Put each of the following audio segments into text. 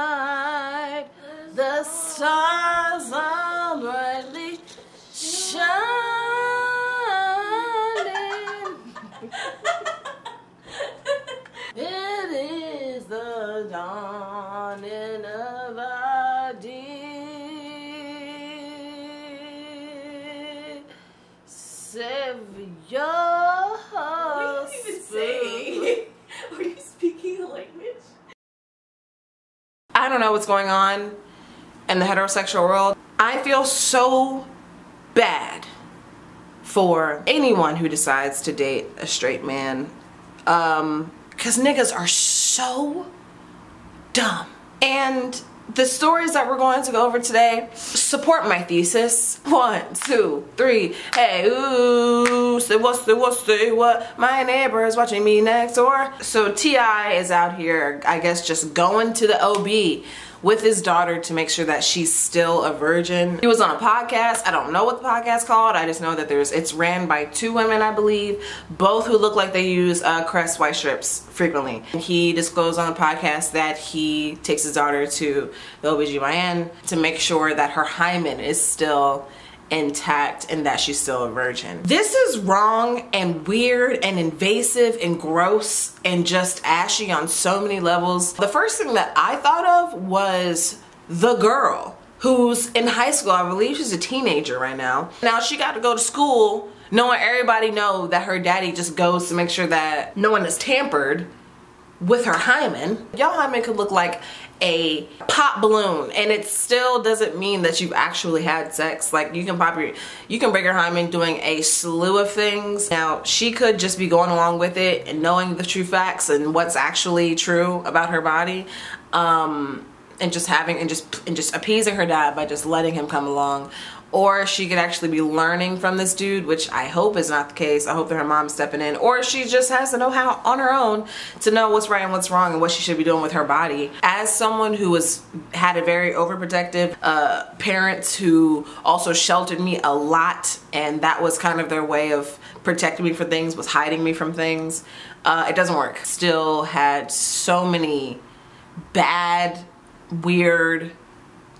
The stars don't know what's going on in the heterosexual world. I feel so bad for anyone who decides to date a straight man. Um, cause niggas are so dumb. And the stories that we're going to go over today support my thesis. One, two, three. Hey, ooh, say what, say what, say what. My neighbor is watching me next door. So T.I. is out here, I guess, just going to the OB with his daughter to make sure that she's still a virgin. He was on a podcast. I don't know what the podcast called. I just know that there's it's ran by two women, I believe, both who look like they use uh, Crest white strips frequently. And he disclosed on the podcast that he takes his daughter to the OBGYN to make sure that her hymen is still intact and that she's still a virgin. This is wrong and weird and invasive and gross and just ashy on so many levels. The first thing that I thought of was the girl who's in high school. I believe she's a teenager right now. Now she got to go to school knowing everybody know that her daddy just goes to make sure that no one is tampered with her hymen. Y'all hymen could look like a pop balloon and it still doesn't mean that you've actually had sex. Like you can pop your you can break your hymen doing a slew of things. Now she could just be going along with it and knowing the true facts and what's actually true about her body. Um and just having and just and just appeasing her dad by just letting him come along or she could actually be learning from this dude, which I hope is not the case. I hope that her mom's stepping in, or she just has to know how on her own to know what's right and what's wrong and what she should be doing with her body. As someone who was had a very overprotective uh, parents who also sheltered me a lot, and that was kind of their way of protecting me for things, was hiding me from things. Uh, it doesn't work. Still had so many bad, weird,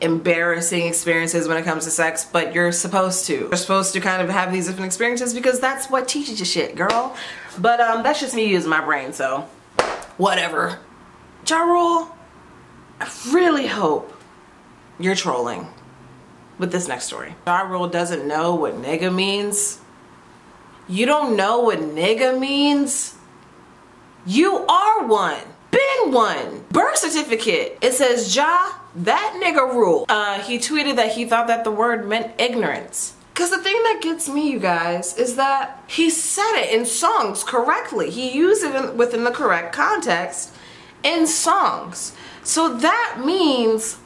embarrassing experiences when it comes to sex, but you're supposed to. You're supposed to kind of have these different experiences because that's what teaches you shit, girl. But um, that's just me using my brain, so whatever. Ja Rule, I really hope you're trolling with this next story. Ja Rule doesn't know what nigga means. You don't know what nigga means? You are one. Been one. Birth certificate. It says Ja that nigga rule. Uh, he tweeted that he thought that the word meant ignorance. Cause the thing that gets me, you guys, is that he said it in songs correctly. He used it in, within the correct context in songs. So that means,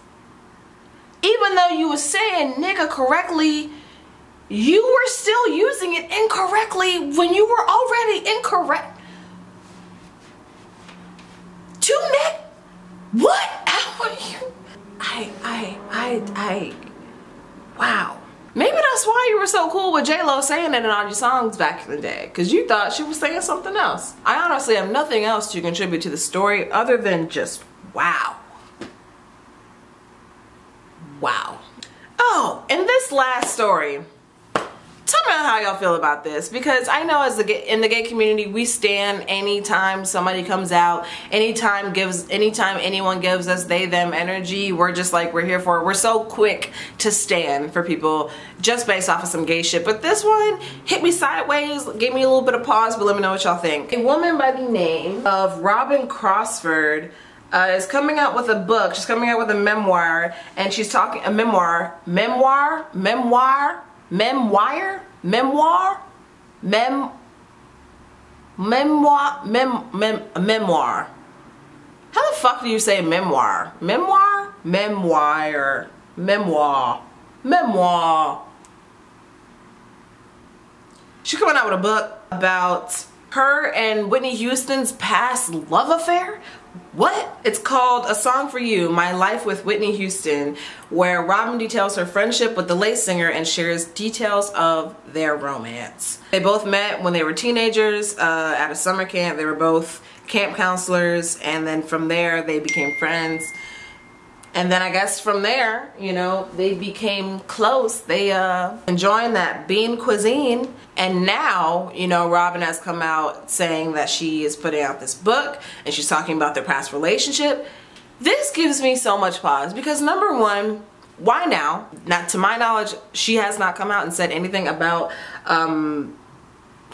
even though you were saying nigga correctly, you were still using it incorrectly when you were already incorrect. Two nick? What? How are you? I, I, I, I, wow. Maybe that's why you were so cool with J-Lo saying it in all your songs back in the day. Because you thought she was saying something else. I honestly have nothing else to contribute to the story other than just wow. Wow. Oh, and this last story tell me how y'all feel about this because I know as the in the gay community we stand anytime somebody comes out anytime gives anytime anyone gives us they them energy we're just like we're here for it. We're so quick to stand for people just based off of some gay shit. But this one hit me sideways gave me a little bit of pause but let me know what y'all think. A woman by the name of Robyn Crawford uh, is coming out with a book. She's coming out with a memoir, and she's talking a memoir, memoir, memoir, memoir, memoir, mem, memoir, mem, mem, memoir. How the fuck do you say memoir? Memoir, memoir, memoir, memoir. She's coming out with a book about her and Whitney Houston's past love affair what? It's called A Song for You, My Life with Whitney Houston, where Robyn details her friendship with the late singer and shares details of their romance. They both met when they were teenagers uh, at a summer camp. They were both camp counselors and then from there they became friends. And then I guess from there, you know, they became close. They uh enjoying that bean cuisine. And now, you know, Robyn has come out saying that she is putting out this book and she's talking about their past relationship. This gives me so much pause because number one, why now? Not to my knowledge, she has not come out and said anything about um,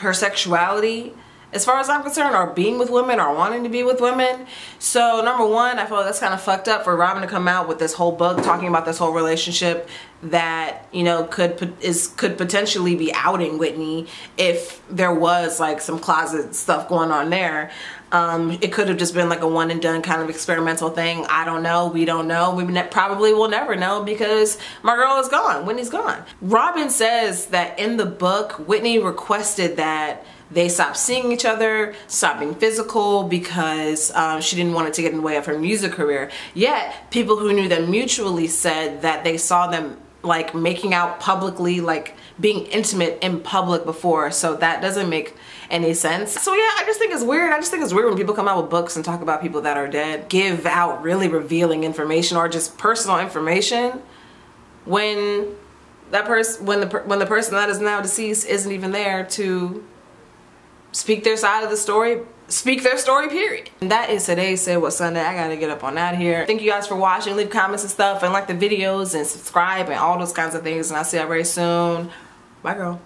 her sexuality as far as I'm concerned, or being with women or wanting to be with women. So number one, I feel like that's kind of fucked up for Robyn to come out with this whole book talking about this whole relationship that you know could is could potentially be outing Whitney if there was like some closet stuff going on there. Um, it could have just been like a one and done kind of experimental thing. I don't know. We don't know. We probably will never know because my girl is gone. Whitney's gone. Robyn says that in the book, Whitney requested that they stopped seeing each other, stopped being physical because um, she didn't want it to get in the way of her music career. Yet, people who knew them mutually said that they saw them like making out publicly, like being intimate in public before. So that doesn't make any sense. So yeah, I just think it's weird. I just think it's weird when people come out with books and talk about people that are dead, give out really revealing information or just personal information when that person when the when the person that is now deceased isn't even there to speak their side of the story speak their story period. And that is today's say what sunday i gotta get up on out here. Thank you guys for watching. Leave comments and stuff and like the videos and subscribe and all those kinds of things and i'll see you all very soon. Bye girl